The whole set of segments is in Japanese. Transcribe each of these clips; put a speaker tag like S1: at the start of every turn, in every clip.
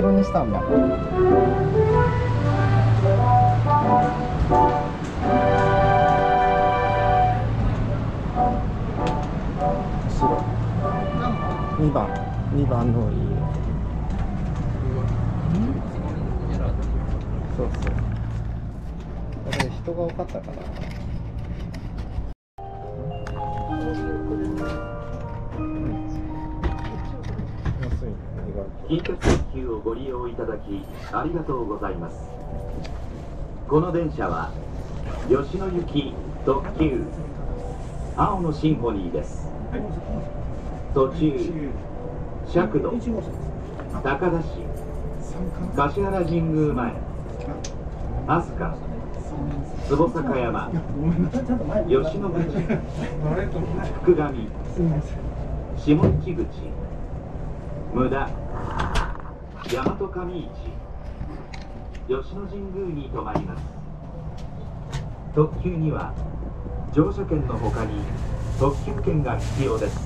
S1: 後ろにしたんだ。後ろ2番。2番の入れそうそう。これ人が多かったかな。安いね。意外と。
S2: 急をご利用いただきありがとうございます。この電車は吉野行き特急青のシンフォニーです。途中尺度高田市橿原神宮前飛鳥坪坂山吉野口福上下市口無駄大和上市吉野神宮に停まります特急には乗車券の他に特急券が必要です。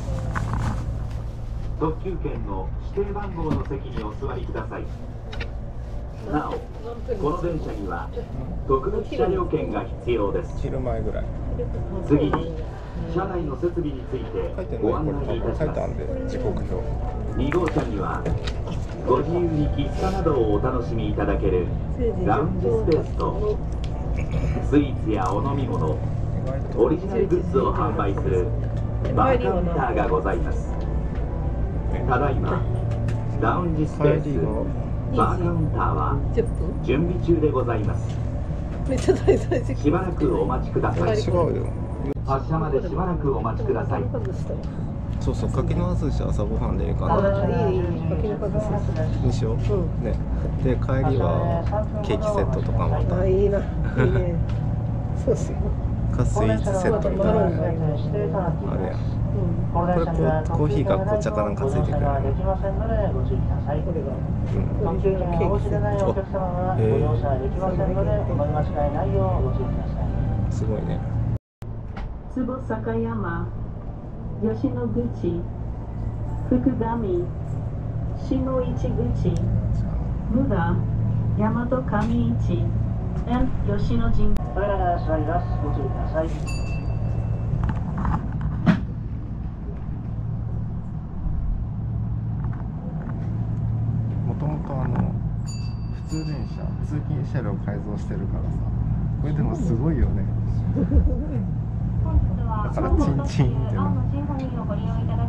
S2: 特急券の指定番号の席にお座りください。なおこの電車には特別車両券が必要です。次に車内の設備についてご
S1: の
S2: 案内いたします。
S1: 書いてあんで時刻表
S2: 2号車にはご自由に喫茶などをお楽しみいただけるラウンジスペースとスイーツやお飲み物オリジナルグッズを販売するバーカウンターがございます。ただいまラウンジスペースバーカウンターは
S3: 10分
S2: 準備中でございます。しばらくお待ちください発車までしばらくお待ちください。
S1: そうそう柿の葉寿司朝ごはんでいいか
S3: あ
S1: な。
S3: あいいいい。柿の葉寿司
S1: にしよう、
S3: うん。
S1: ね。で帰りはケーキセットとかまた。
S3: あいいな。いいね。そうしよ。
S1: かスイーツセットみたいなあれや
S3: うん。
S1: これこうコーヒーか紅茶かなんかついてくるの
S3: これが
S1: うん
S3: オリジナルケーキセット
S1: すごいね
S4: 坪坂山吉野口福上下市口無駄大和上市 and 吉野神
S1: もともとあの普通電車通勤車両改造してるからさこれでもすごいよね。だからチンチンってな
S5: 青のシンフォニーをご利用い。ただ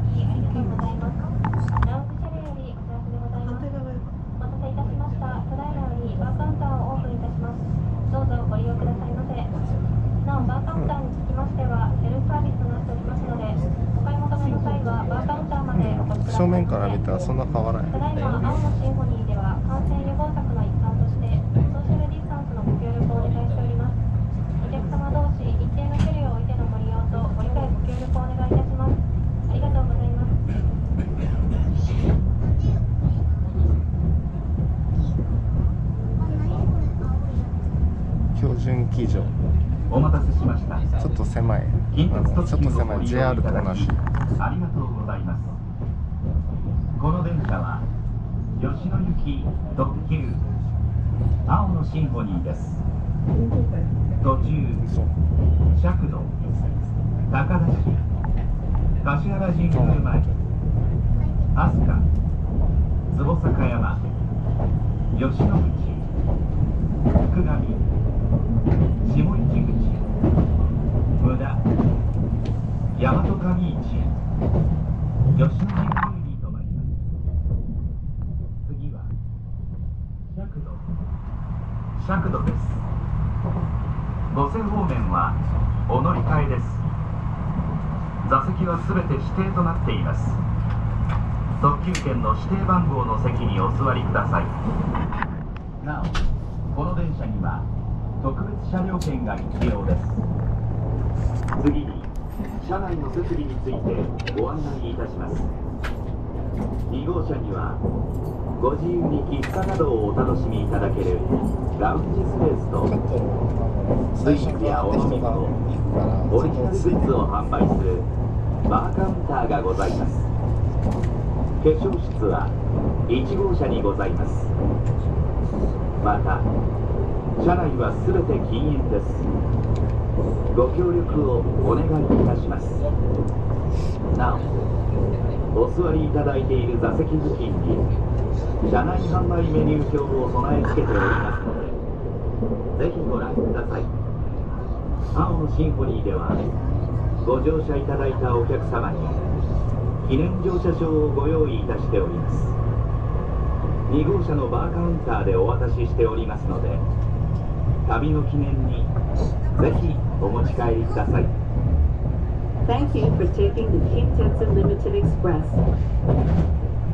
S1: ちょっと狭い JR と同じ
S2: ありがとうございます。この電車は吉野行き特急青のシンフォニーです。途中尺度。高田市。柏原神宮前。飛鳥。坪坂山。吉野口。福上下市口無駄大和上市吉野神宮に停まります。次は尺度尺度です。五線方面はお乗り換えです。座席は全て指定となっています。特急券の指定番号の席にお座りください。なおこの電車には特別車両券が必要です。次に車内の設備についてご案内いたします。2号車にはご自由に喫茶などをお楽しみいただけるラウンジスペースと
S1: ちょっと最初からって人が行くから
S2: オリジナルグッズを販売するバーカウンターがございます。化粧室は1号車にございます。また車内は全て禁煙です。ご協力をお願いいたします。なおお座りいただいている座席付近に車内販売メニュー表を備え付けておりますのでぜひご覧ください。青のシンフォニーではご乗車いただいたお客様に記念乗車証をご用意いたしております。2号車のバーカウンターでお渡ししておりますので旅の記念にぜひお持ち帰りください
S4: Thank you for taking the Kintetsu Limited Express.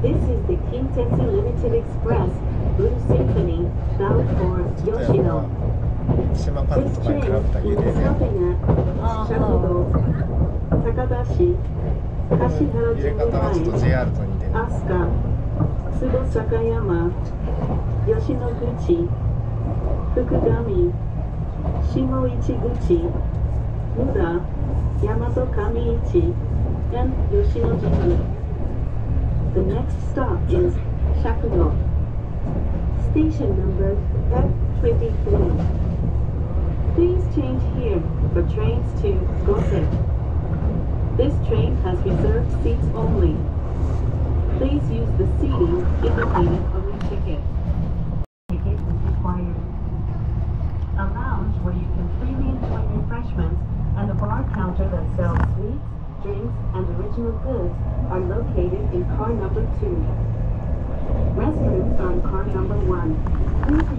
S4: This is the Kintetsu Limited Express Blue Symphony bound for Yoshino.
S1: ぱ島監
S4: This
S1: とかに比
S4: train
S1: べたら
S4: will
S1: 有
S4: be
S1: 名だよ
S4: stopping at Shakudo, Sakadashi,
S1: この
S4: Kashihara
S1: 入れ方はちょっと
S4: Jingu
S1: JR と似てる
S4: Asuka, Tsubo Sakayama, Yoshinoguchi, Fukugami, Shimoichiguchi, Muda, Yamato Kamiichi, and Yoshinojiku. The next stop is Shakudo. Station number F23. Please change here for trains to Gosek. This train has reserved seats only. Please use the seating indicated original goods are located in car number two. Restrooms are in car number one. Please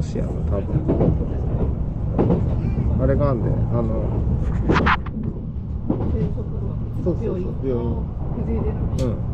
S1: ンやな
S6: 多分。あれがあんであの。そうそうそう。病院。うん。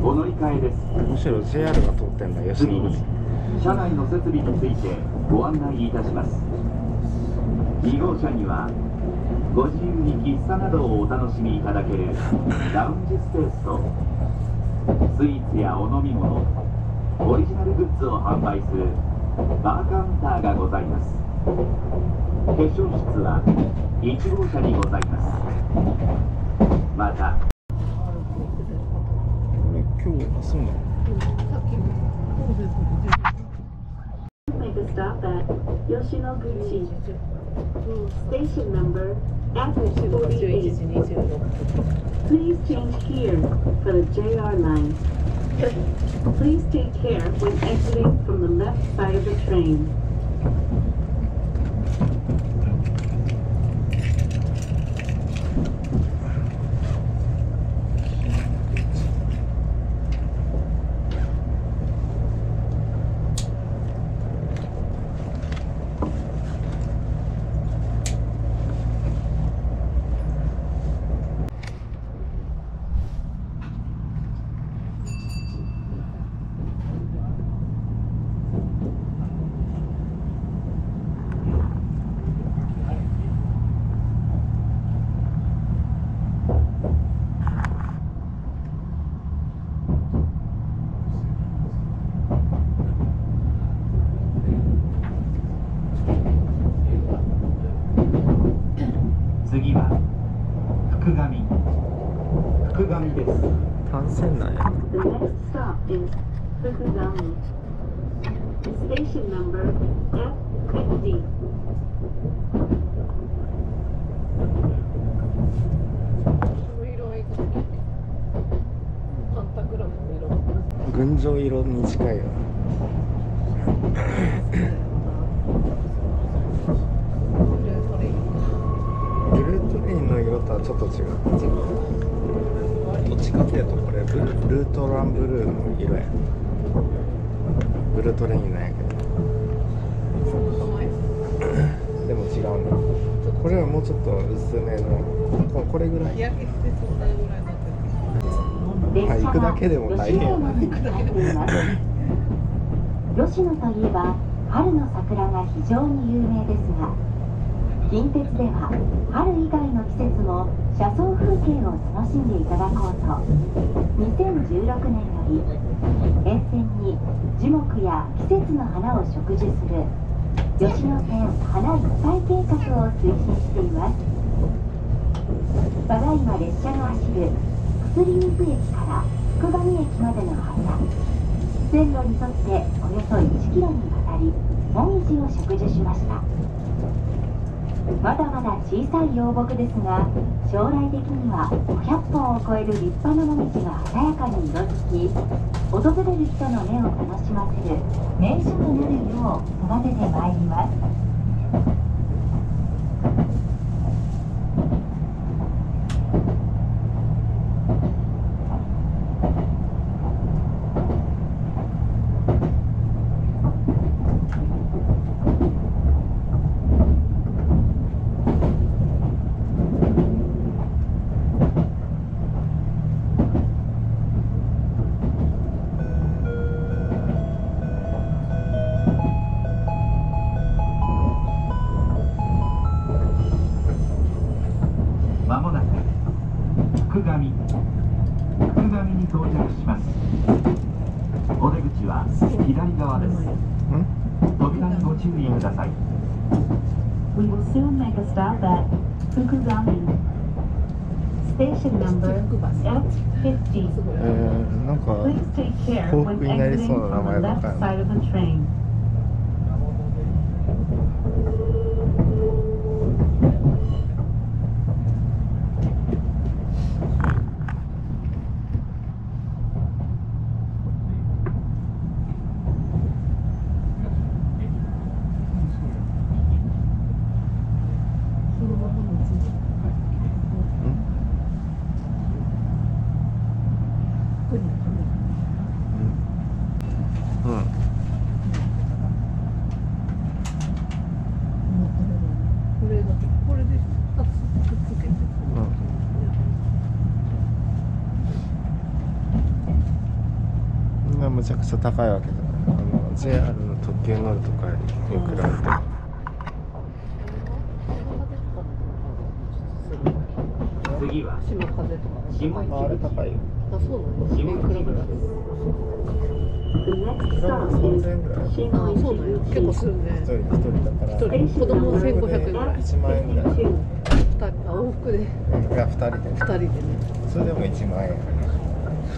S6: ご
S2: 乗です。
S6: むしろ JR が通ってんだ吉野口
S2: 車内の設備についてご案内いたします。2号車にはご自由に喫茶などをお楽しみいただけるラウンジスペースとスイーツやお飲み物オリジナルグッズを販売するバーカウンターがございます。化粧室は1号車にございます。また
S6: Make a stop at Station number Please change here for the JR line. Please take care when exiting from the left side of the train.
S1: けでもな
S6: 吉野駅に入っています吉野といえば春の桜が非常に有名ですが近鉄では春以外の季節も車窓風景を楽しんでいただこうと2016年より沿線に樹木や季節の花を植樹する吉野線花いっぱい計画を推進しています。ただいま列車が走る薬水駅から福上駅までの間線路に沿っておよそ1キロにわたりもみじを植樹しました。まだまだ小さい幼木ですが将来的には500本を超える立派なもみじが鮮やかに色づき訪れる人の目を楽しませる名所となるよう育ててまいります。Soon make a stop at Fukugami. Station number F50.
S1: えー、なんか
S6: Please take care when
S1: 幸福になり
S6: exiting
S1: そうな名
S6: from
S1: 前
S6: the
S1: ばっか
S6: left
S1: り
S6: side of the train.
S3: そのままの字ここに
S1: うん
S3: これがこれで2つくっつけて
S1: みんなむ高いわけじゃないあの JR の特急乗るとかに比べて
S2: 次は？
S3: 島風とか
S2: 下
S1: ああれ高いよ。
S3: あそうなの
S2: 下
S3: 面比べたら
S4: The next
S1: これも
S4: stop
S1: 3000
S4: is
S1: 円ぐらい。
S3: あそうなんや結構するね。
S1: 一人一人だから。
S3: 一人子供1500円ぐらい
S1: 1万円ぐらい。
S3: 二人。あ往復で。
S1: いや2人で
S3: 二人でね。
S1: それでも1万円。
S3: 二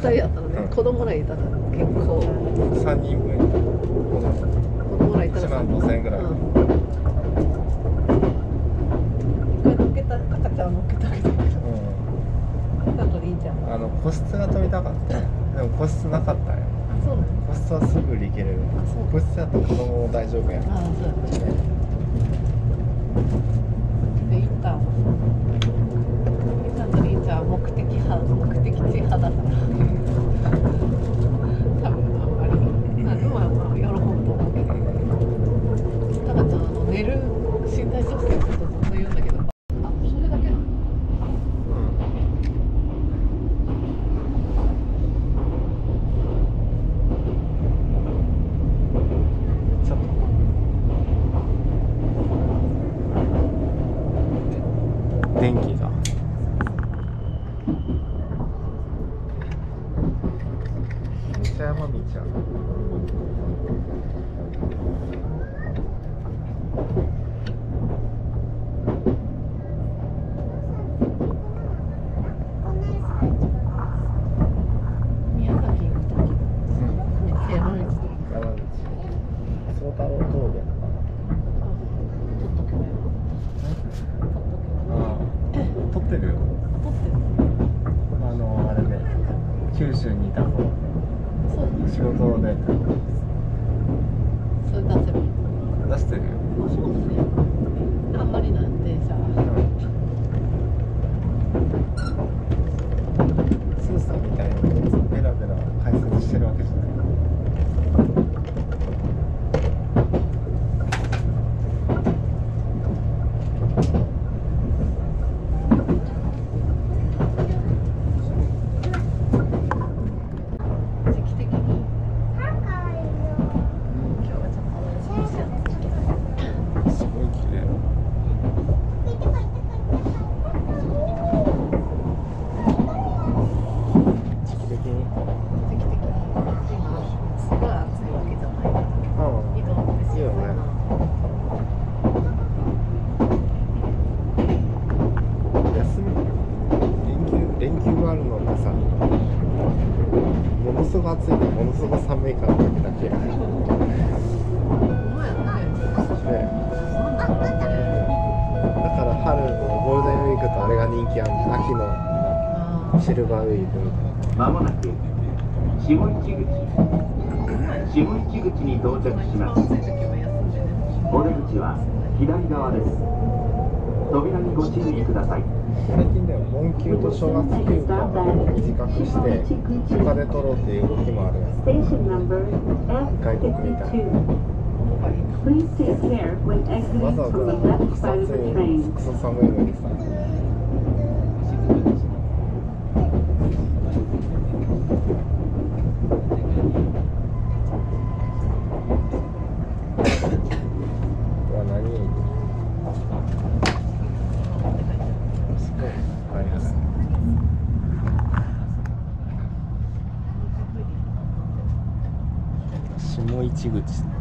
S3: 人やったらね。
S1: うん。
S3: 子供らいたら結構。
S1: 3人分。
S3: 子供らいたら
S1: 1万5000円ぐらい。
S3: うん。一回乗っけた赤ちゃんを乗っけてあげたけど。
S1: う
S3: だといいんじゃん
S1: んあの個室が取りたかったよ。でも個室なかったんよ。
S3: あそうなの？
S1: 個室はすぐ行ける。
S3: あそう。
S1: 個室だと子供も大丈夫やん。
S3: あそうやねまもな
S1: く
S2: 下市口下市口に到着します。お出口は左側です。扉にご注意ください
S1: 最近では盆休と正月休暇を短くして他で取ろうっていう動きもあるやん
S4: Station number
S1: 外国みたい
S4: F52.
S3: ここがいいな
S4: Please take care when exiting from
S1: ざ
S4: the left
S1: 草
S4: side of the
S1: に
S4: train.
S1: クソ寒いのにさこれは何すごいあります下市口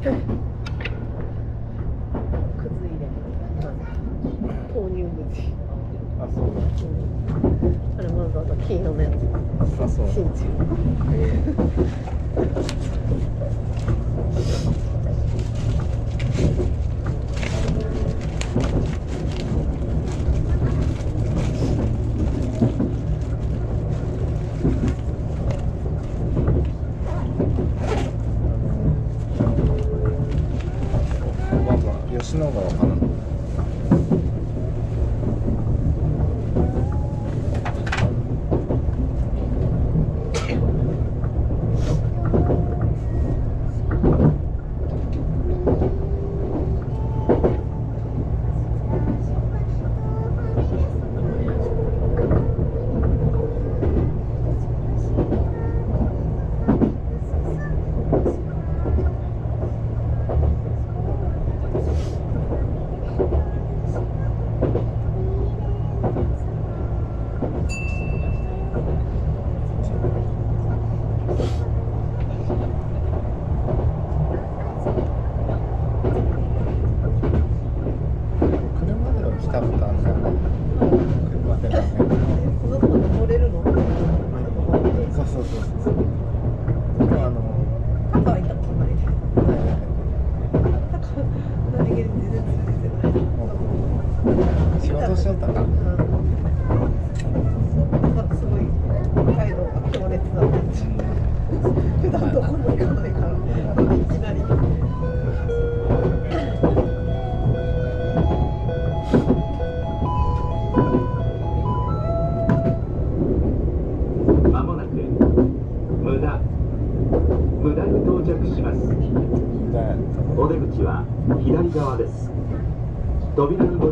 S3: 豆乳口
S1: あそうだ、うん、あ
S3: れ
S7: まずあと金色のや真鍮、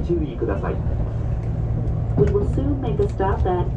S7: 注意ください。
S5: We will soon make a stop at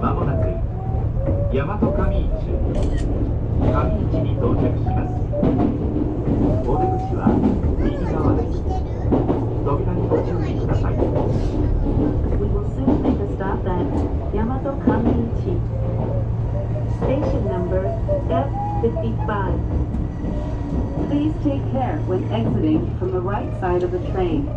S8: まもなく
S2: 大和上市上市に到着しますお出口は右側です扉にご注意ください
S4: We will soon make a stop at 大和上市 Station number F55 Please take care when exiting from the right side of the train.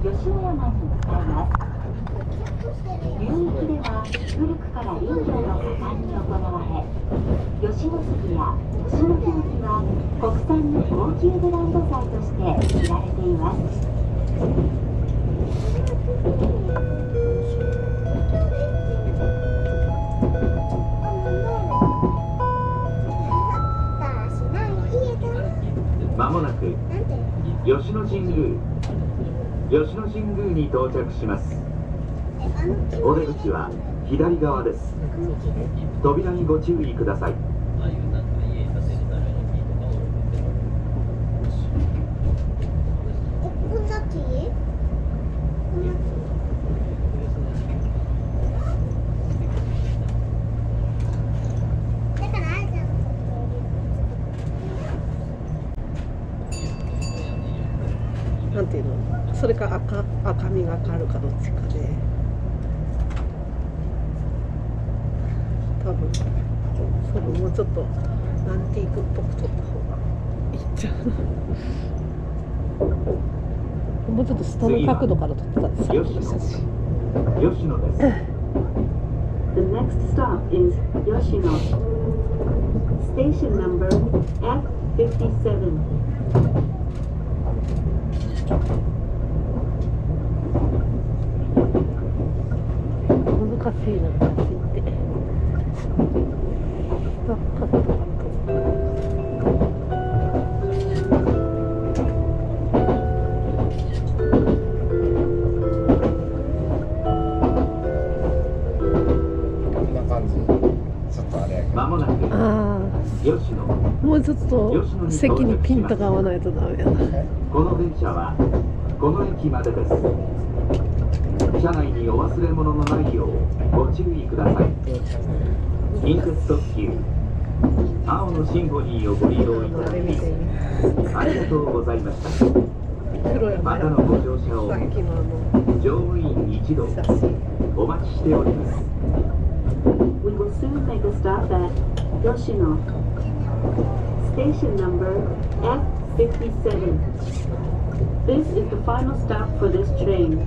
S6: 吉野山に向かいます流域では古くから林業が盛んに行われ吉野杉や吉野ヒノキは国産の高級ブランド材として知られています
S2: まもなく吉野神宮。吉野神宮に到着します。お出口は左側です。扉にご注意ください
S3: なんていうのそれか赤赤みがかるかどっちかで多分そのもうちょっとアンティークっぽく撮った方がいいんじゃんもうちょっと下の角度から撮ってたらさっきの写真
S2: 吉野です
S4: The next stop is Yoshino. Station number F57.
S3: 難しいな難しいって
S2: まもなく。
S3: あ
S2: 吉野
S3: あもうちょっと席にピントが合わないとダメやな。
S2: この電車はこの駅までです。車内にお忘れ物のないようご注意ください。近鉄特急青のシンフォニーをご利用いただき
S3: あ
S2: りがとうございました。またのご乗車を。乗務員一同。お待ちしております
S4: Yoshino. Station number F57. This is the final stop for this train.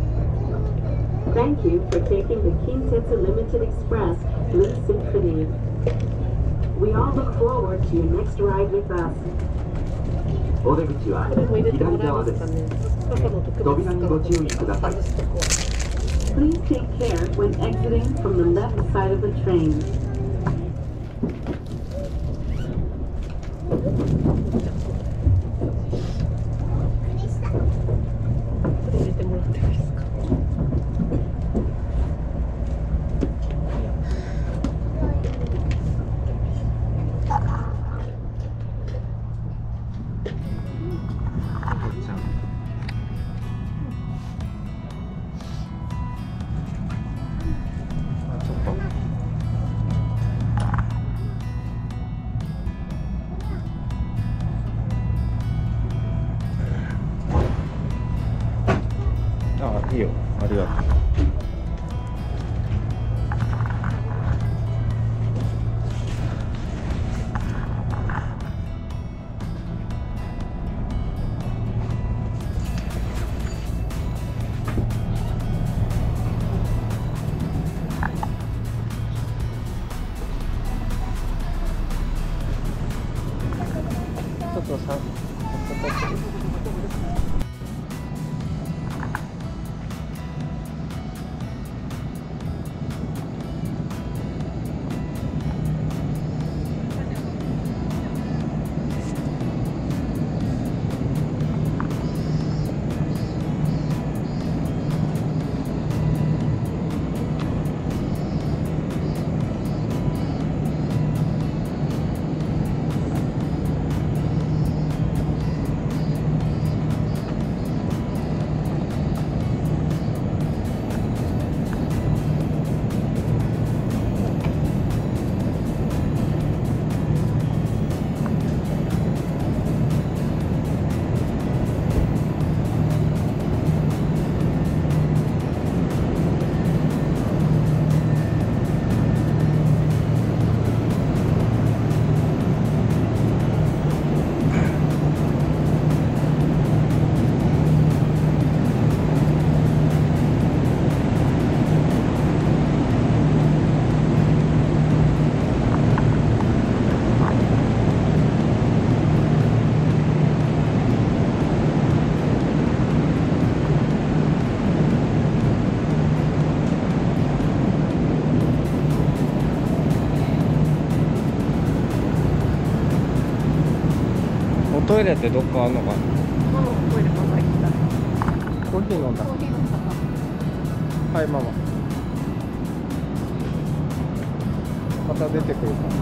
S4: Thank you for taking the Kintetsu Limited Express Blue Symphony. We all look forward to your next ride with us.
S2: お出口は
S3: これも入れても
S2: 左側で
S3: らえますか
S2: す
S3: ねパパの特別
S2: 扉にご注意ください
S3: 外しとこう
S4: Please take care when exiting from the left side of the train.
S1: トイレってどっかあんのかな？
S3: ママトイレまだ行きたい
S1: コーヒー飲んだ。はいママ。また出てくるか。ら